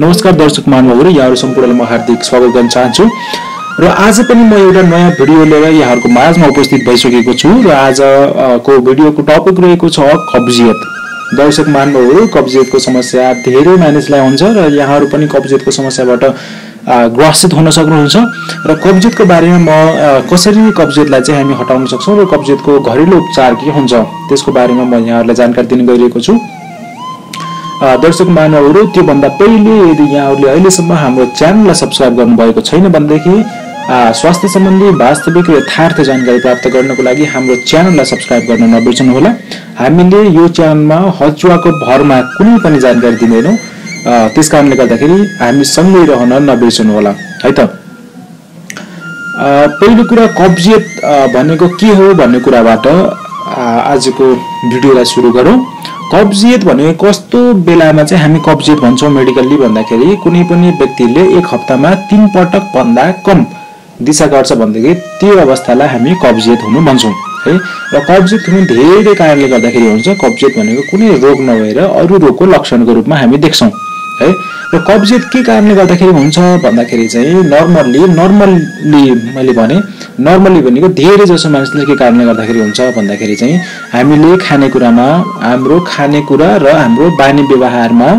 नमस्कार दर्शक महानुभावहरू यहाँहरू सम्पूर्णलाई म हार्दिक स्वागत गर्न चाहन्छु। र आज पनि म एउटा नयाँ भिडियो लिएर यहाँहरूको माझमा उपस्थित भइसकेको छु र आजको भिडियोको टपिक रहेको छ कब्जियत। दर्शक महानुभावहरू कब्जियतको समस्या धेरै मानिसलाई हुन्छ र यहाँहरू पनि कब्जियतको समस्याबाट ग्रसित हुन सक्नुहुन्छ। र कब्जियतको बारेमा म कसरी कब्जियतलाई चाहिँ हामी हटाउन सक्छौँ र कब्जियतको घरेलु उपचार के हुन्छ त्यसको बारेमा म यहाँहरूलाई जानकारी दिन गइरहेको छु। दर्शक मानवहरू त्योभन्दा पहिले यदि यहाँहरूले अहिलेसम्म हाम्रो च्यानललाई सब्सक्राइब गर्नुभएको छैन भनेदेखि स्वास्थ्य सम्बन्धी वास्तविक र यथार्थ जानकारी प्राप्त गर्नको लागि हाम्रो च्यानललाई सब्सक्राइब गर्न नबिर्सनुहोला हामीले यो च्यानलमा हचुवाको भरमा कुनै पनि जानकारी दिँदैनौँ। त्यस कारणले गर्दाखेरि हामी सँगै रहन नबिर्सनुहोला है त? पहिलो कुरा कब्जियत भनेको के हो भन्ने कुराबाट आजको भिडियोलाई सुरु गरौँ। कब्जियत भनेको कस्तो बेलामा चाहिँ हामी कब्जियत भन्छौँ मेडिकल्ली भन्दाखेरि कुनै पनि व्यक्तिले एक हप्तामा तिन पटक भन्दा कम दिशा गर्छ भनेदेखि त्यो अवस्थालाई हामी कब्जियत हुनु भन्छौँ है? र कब्जियत हुनु धेरै कारणले गर्दाखेरि हुन्छ। कब्जियत भनेको कुनै रोग नभएर अरू रोगको लक्षणको रूपमा हामी देख्छौँ। है? र कब्जियत के कारणले गर्दाखेरि हुन्छ भन्दाखेरि चाहिँ नर्मल्ली नर्मल्ली मैले भने नर्मल्ली भनेको धेरै जसो मानिसले के कारणले गर्दाखेरि हुन्छ भन्दाखेरि चाहिँ हामीले खानेकुरामा हाम्रो खानेकुरा र हाम्रो बानी व्यवहारमा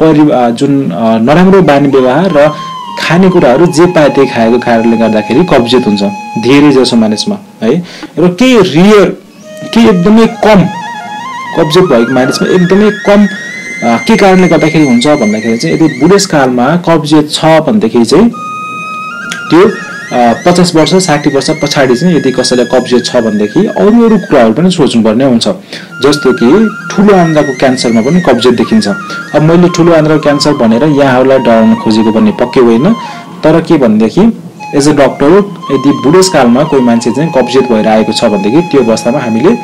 परि जुन नराम्रो बानी व्यवहार र खानेकुराहरू जे पाए त्यही खाएको कारणले गर्दाखेरि कब्जियत हुन्छ धेरै जसो मानिसमा है? र केही रियर केही एकदमै कम कब्जियत भएको मानिसमा एकदमै कम के कारणले गर्दाखेरि हुन्छ भन्दाखेरि चाहिँ यदि बुढेसकालमा कब्जियत छ भनेदेखि चाहिँ त्यो पचास वर्ष साठी वर्ष पछाडि चाहिँ यदि कसैलाई कब्जियत छ भनेदेखि अरू अरू कुराहरू पनि सोच्नुपर्ने हुन्छ। जस्तो कि ठुलो आन्द्राको क्यान्सरमा पनि कब्जियत देखिन्छ। अब मैले ठुलो आन्द्राको क्यान्सर भनेर यहाँहरूलाई डराउन खोजेको भन्ने पक्कै होइन। तर के भनेदेखि एज अ डक्टर यदि बुढेसकालमा कोही मान्छे चाहिँ कब्जियत भएर आएको छ भनेदेखि त्यो अवस्थामा हामीले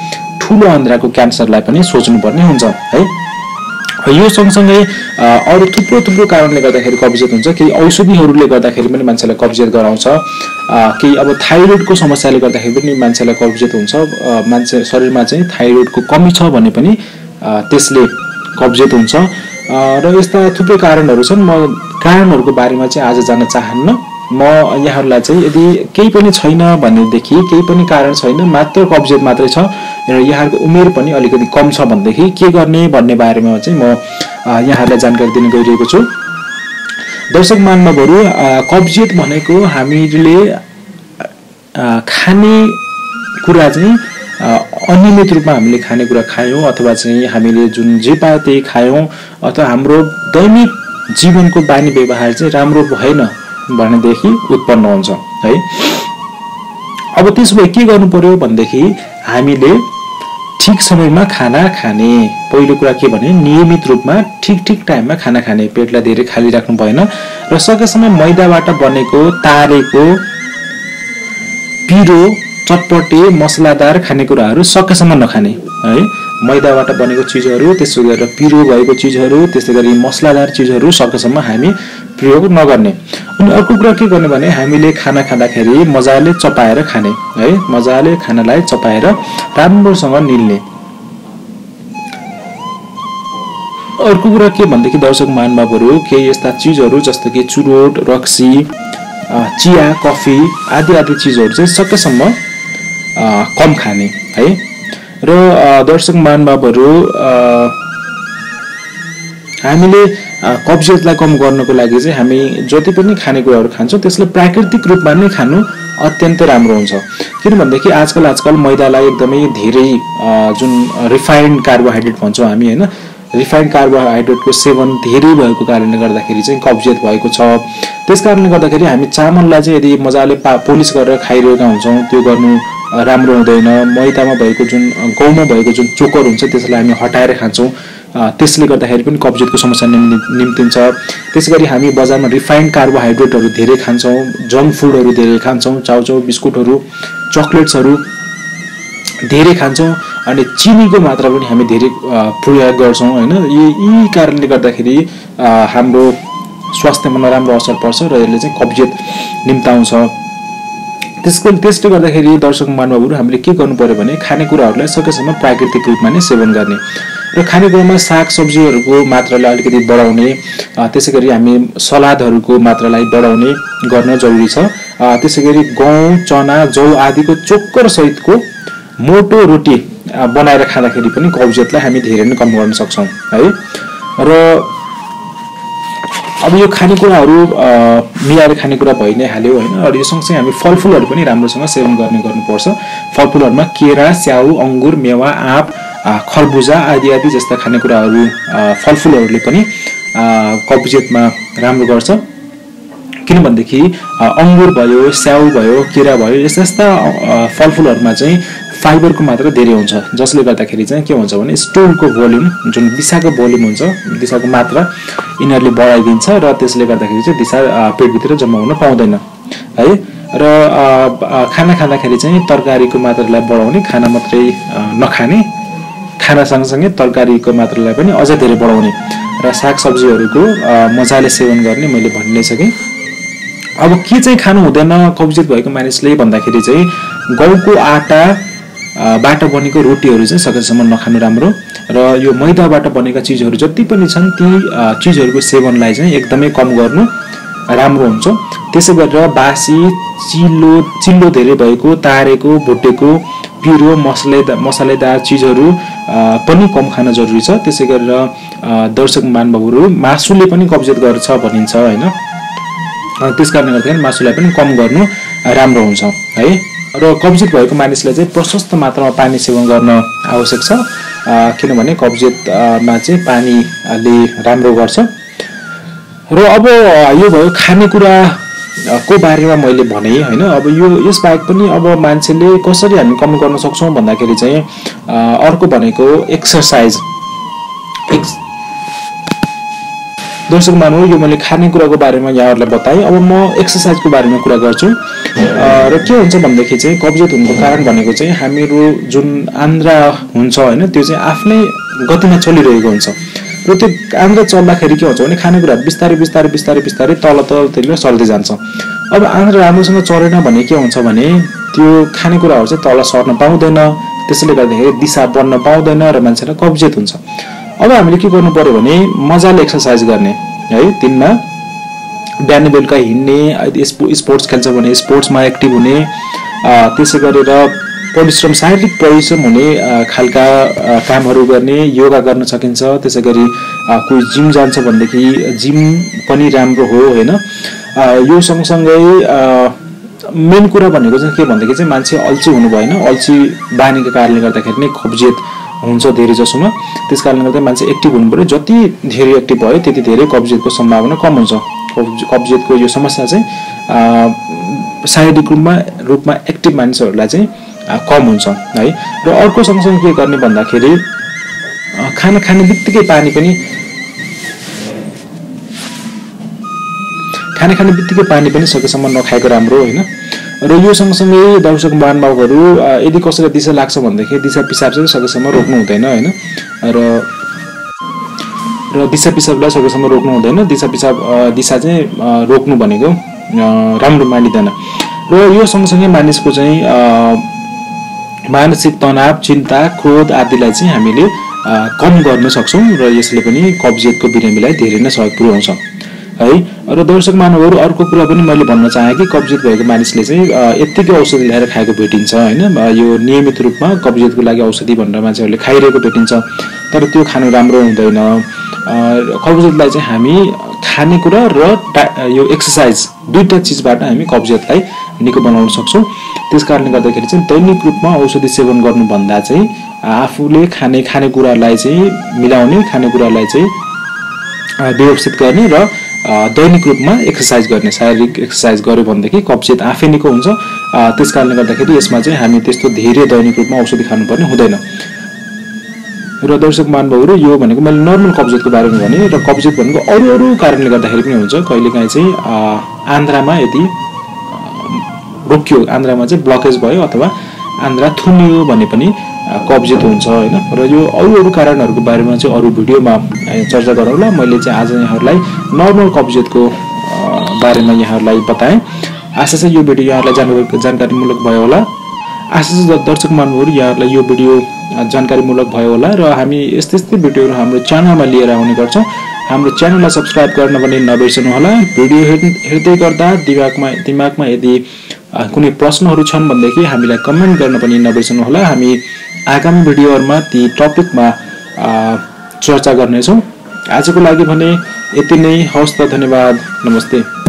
ठुलो आन्द्राको क्यान्सरलाई पनि सोच्नुपर्ने हुन्छ है? यो सँगसँगै अरू थुप्रो थुप्रो कारणले गर्दाखेरि कब्जियत हुन्छ। केही औषधिहरूले गर्दाखेरि पनि मान्छेलाई कब्जियत गराउँछ। केही अब थाइरोइडको समस्याले गर्दाखेरि पनि मान्छेलाई कब्जियत हुन्छ। मान्छे शरीरमा चाहिँ थाइरोइडको कमी छ भने पनि त्यसले कब्जियत हुन्छ। र यस्ता थुप्रै कारणहरू छन्। म कारणहरूको बारेमा चाहिँ आज जान चाहन्न। म यहाँहरूलाई चाहिँ यदि केही पनि छैन भनेदेखि केही पनि कारण छैन मात्र कब्जियत मात्रै छ र यहाँहरूको उमेर पनि अलिकति कम छ भनेदेखि के गर्ने भन्ने बारेमा चाहिँ म यहाँहरूलाई जानकारी दिन गइरहेको छु। दर्शक मानवहरू कब्जियत भनेको हामीले खाने कुरा चाहिँ अनियमित रूपमा हामीले खानेकुरा खायौँ अथवा चाहिँ हामीले जुन जे पायो त्यही खायौँ अथवा हाम्रो दैनिक जीवनको बानी व्यवहार चाहिँ राम्रो भएन। भनेदेखि उत्पन्न हुन्छ है? अब त्यसो भए के गर्नु पर्यो भनेदेखि हामीले ठिक समयमा खाना खाने। पहिलो कुरा के भने नियमित रूपमा ठिक ठिक टाइममा खाना खाने। पेटलाई धेरै खाली राख्नु भएन र सकेसम्म मैदाबाट बनेको तारेको पिरो चटपटे मसलादार खानेकुराहरू सकेसम्म नखाने है? मैदाबाट बनेको चिजहरू त्यसो गरेर पिरो भएको चिजहरू त्यस्तै गरी मसलादार चिजहरू सकेसम्म हामी प्रयोग नगर्ने। अनि अर्को कुरा के गर्ने भने हामीले खाना खाँदाखेरि मजाले चपाएर खाने है? मजाले खानालाई चपाएर राम्रोसँग निल्ने। अर्को कुरा के भनेदेखि दर्शक महानुभावहरू केही यस्ता चिजहरू जस्तो कि चुरोट रक्सी चिया कफी आदि आदि चिजहरू चाहिँ सकेसम्म कम खाने है? र दर्शक महानुभावहरू हामीले कब्जियतलाई कम गर्नको लागि चाहिँ हामी जति पनि खानेकुराहरू खान्छौँ त्यसलाई प्राकृतिक रूपमा नै खानु अत्यन्तै राम्रो हुन्छ। किनभनेदेखि आजकल आजकल मैदालाई एकदमै धेरै जुन रिफाइन्ड कार्बोहाइड्रेट भन्छौँ हामी होइन रिफाइन्ड कार्बोहाइड्रेटको सेवन धेरै भएको कारणले गर्दाखेरि चाहिँ कब्जियत भएको छ। त्यस कारणले गर्दाखेरि हामी चामललाई चाहिँ यदि मजाले पा पोलिस गरेर खाइरहेका हुन्छौँ त्यो गर्नु राम्रो हुँदैन। मैदामा भएको जुन गहुँमा भएको जुन चोकर हुन्छ त्यसलाई हामी हटाएर खान्छौँ। त्यसले गर्दाखेरि पनि कब्जियतको समस्या निम्तिन्छ। त्यसै गरी हामी बजारमा रिफाइन्ड कार्बोहाइड्रेटहरू धेरै खान्छौँ जङ्क फुडहरू धेरै खान्छौँ चाउचाउ बिस्कुटहरू चक्लेट्सहरू धेरै खान्छौँ। अनि चिनीको मात्रा पनि हामी धेरै प्रयोग गर्छौँ होइन? यी यी कारणले गर्दाखेरि हाम्रो स्वास्थ्यमा नराम्रो असर पर्छ र यसले चाहिँ कब्जियत निम्ताउँछ। त्यसको त्यसले गर्दाखेरि दर्शक मानवहरू हामीले के गर्नु पर्यो भने खानेकुराहरूलाई सकेसम्म प्राकृतिक रूपमा नै सेवन गर्ने। र खानेकुरामा साग सब्जीहरूको मात्रालाई अलिकति बढाउने त्यसै गरी हामी सलादहरूको मात्रालाई बढाउने गर्न जरुरी छ। त्यसै गरी गहुँ चना जौ आदिको चोक्कर सहितको मोटो रोटी बनाएर खाँदाखेरि पनि कब्जियतलाई हामी धेरै नै कम गर्न सक्छौँ है? र अब यो खानेकुराहरू मिलाएर खानेकुरा भइ नै हाल्यो होइन र यो सँगसँगै हामी फलफुलहरू पनि राम्रोसँग सेवन गर्ने गर्नुपर्छ। फलफुलहरूमा केरा स्याउ अङ्गुर मेवा आँप खरबुजा आदि आदि जस्ता खानेकुराहरू फलफुलहरूले पनि कब्जियतमा राम्रो गर्छ। किनभनेदेखि अङ्गुर भयो स्याउ भयो केरा भयो यस्ता यस्ता फलफुलहरूमा चाहिँ फाइबरको मात्रा धेरै हुन्छ। जसले गर्दाखेरि चाहिँ के हुन्छ भने स्टोनको भोल्युम जुन दिशाको भोल्युम हुन्छ दिशाको मात्रा यिनीहरूले बढाइदिन्छ र त्यसले गर्दाखेरि चाहिँ दिशा पेटभित्र जम्मा हुन पाउँदैन। है? र खाना खाँदाखेरि चाहिँ तरकारीको मात्रालाई बढाउने खाना मात्रै नखाने खाना सँगसँगै तरकारीको मात्रालाई पनि अझ धेरै बढाउने। र सागसब्जीहरूको मजाले सेवन गर्ने मैले भनि सकेँ। अब के चाहिँ खानु हुँदैन कब्जियत भएको मानिसले भन्दाखेरि चाहिँ गहुँको आटा बाट बनेको रोटीहरू चाहिँ सकेसम्म नखानु राम्रो र यो मैदाबाट बनेका चिजहरू जति पनि छन् ती चिजहरूको सेवनलाई चाहिँ एकदमै कम गर्नु राम्रो हुन्छ। त्यसै गरेर बासी चिल्लो चिल्लो धेरै भएको तारेको भुटेको पिरो मसलेदार मसलेदार चिजहरू पनि कम खान जरुरी छ। त्यसै गरेर दर्शक महानुभावहरू मासुले पनि कब्जियत गर्छ भनिन्छ होइन? त्यस कारणले गर्दाखेरि मासुलाई पनि कम गर्नु राम्रो हुन्छ है? र कब्जियत भएको मानिसलाई चाहिँ प्रशस्त मात्रामा पानी सेवन गर्न आवश्यक छ। किनभने कब्जियतमा चाहिँ पानीले राम्रो गर्छ। र अब यो भयो खानेकुरा को बारेमा मैले भने होइन? अब यो यसबाहेक पनि अब मान्छेले कसरी हामी कम गर्न सक्छौँ भन्दाखेरि चाहिँ अर्को भनेको एक्सर्साइज दर्शक मानव यो मैले खानेकुराको बारेमा यहाँहरूलाई बताएँ। अब म एक्सर्साइजको बारेमा कुरा गर्छु। र के हुन्छ भनेदेखि चाहिँ कब्जियत हुनुको कारण भनेको चाहिँ हामीहरू जुन आन्द्रा हुन्छ होइन त्यो चाहिँ आफ्नै गतिमा चलिरहेको हुन्छ। र त्यो आन्द्रा चल्दाखेरि के हुन्छ भने खानेकुरा बिस्तारै बिस्तारै बिस्तारै बिस्तारै तल तलतिर चल्दै जान्छ। अब आन्द्रा राम्रोसँग चलेन भने के हुन्छ भने त्यो खानेकुराहरू चाहिँ तल सर्न पाउँदैन। त्यसैले गर्दाखेरि दिशा बढ्न पाउँदैन र मान्छेलाई कब्जियत हुन्छ। अब हामीले के गर्नु पर्यो भने मजाले एक्सर्साइज गर्ने है दिनमा बिहान बेलुका हिँड्ने स्पोर्ट्स खेल्छ भने स्पोर्ट्समा एक्टिभ हुने त्यसै गरेर परिश्रम शारीरिक परिश्रम हुने खालका कामहरू गर्ने योगा गर्न सकिन्छ। त्यसै गरी कोही जिम जान्छ भनेदेखि जिम पनि राम्रो हो होइन? यो सँगसँगै मेन कुरा भनेको चाहिँ के भनेदेखि चाहिँ मान्छे अल्छी हुनु भएन अल्छी बानीको कारणले गर्दाखेरि नै कब्जियत हुन्छ धेरै जसोमा। त्यस कारणले गर्दा मान्छे एक्टिभ हुनु पऱ्यो। जति धेरै एक्टिभ भयो त्यति धेरै कब्जियतको सम्भावना कम हुन्छ। कब्जियतको यो समस्या चाहिँ शारीरिक रूपमा रूपमा एक्टिभ मानिसहरूलाई चाहिँ कम हुन्छ है। र अर्को सँगसँगै के गर्ने भन्दाखेरि खाना खाने बित्तिकै पानी पनि खाना खाने बित्तिकै पानी पनि सकेसम्म नखाएको राम्रो होइन। र यो सँगसँगै दर्शक महानुभावहरू यदि कसैलाई दिशा लाग्छ भनेदेखि दिशा पिसाब चाहिँ सकेसम्म रोक्नु हुँदैन होइन? र र दिशा पिसाबलाई सकेसम्म रोक्नु हुँदैन। दिशा पिसाब दिशा चाहिँ रोक्नु भनेको राम्रो मानिँदैन। र यो सँगसँगै मानिसको चाहिँ मानसिक तनाव चिन्ता क्रोध आदिलाई चाहिँ हामीले कम गर्न सक्छौँ र यसले पनि कब्जियतको बिरामीलाई धेरै नै सहयोग पुर्याउँछ है? र दर्शक मानवहरू अर्को कुरा पनि मैले भन्न चाहेँ कि कब्जियत भएको मानिसले चाहिँ यत्तिकै औषधि ल्याएर खाएको भेटिन्छ होइन? यो नियमित रूपमा कब्जियतको लागि औषधि भनेर मान्छेहरूले खाइरहेको भेटिन्छ। तर त्यो खानु राम्रो हुँदैन। कब्जियतलाई चाहिँ हामी खानेकुरा र यो एक्सर्साइज दुईवटा चिजबाट हामी कब्जियतलाई निको बनाउन सक्छौँ। त्यस कारणले गर्दाखेरि चाहिँ दैनिक रूपमा औषधि सेवन गर्नुभन्दा चाहिँ आफूले खाने खानेकुरालाई चाहिँ मिलाउने खानेकुरालाई चाहिँ व्यवस्थित गर्ने र दैनिक रूपमा एक्सर्साइज गर्ने शारीरिक एक्सर्साइज गऱ्यो भनेदेखि कब्जियत आफै निको हुन्छ त्यस कारणले गर्दाखेरि यसमा चाहिँ हामी त्यस्तो धेरै दैनिक रूपमा औषधि खानुपर्ने हुँदैन। र दर्शक मानवहरू यो भनेको मैले नर्मल कब्जियतको बारेमा भने र कब्जियत भनेको अरू अरू कारणले गर्दाखेरि पनि हुन्छ। कहिलेकाहीँ चाहिँ आन्द्रामा यदि रोकियो आन्द्रामा चाहिँ ब्लकेज भयो अथवा आन्द्रा थुनियो भने पनि कब्जियत हुन्छ होइन? र यो अरू अरू कारणहरूको बारेमा चाहिँ अरू भिडियोमा चर्चा गरौँला। मैले चाहिँ आज यहाँहरूलाई नर्मल कब्जियतको बारेमा यहाँहरूलाई बताएँ। आशा चाहिँ यो भिडियो यहाँहरूलाई जानु जानकारीमूलक भयो होला। आशा छ दर्शक महानुभावहरू यहाँहरूलाई यो भिडियो जानकारीमूलक भयो होला। र हामी यस्तै यस्तै भिडियोहरू हाम्रो च्यानलमा लिएर आउने गर्छौँ। हाम्रो च्यानललाई सब्सक्राइब गर्न पनि नबिर्सनु होला भिडियो हेर्दै गर्दा दिमागमा दिमागमा यदि कुनै प्रश्नहरू छन् भनेदेखि हामीलाई कमेन्ट गर्न पनि नबिर्सनु होला हामी आगामी भिडियोहरूमा ती टपिकमा चर्चा गर्नेछौँ। आजको लागि भने यति नै। हवस् त धन्यवाद। नमस्ते।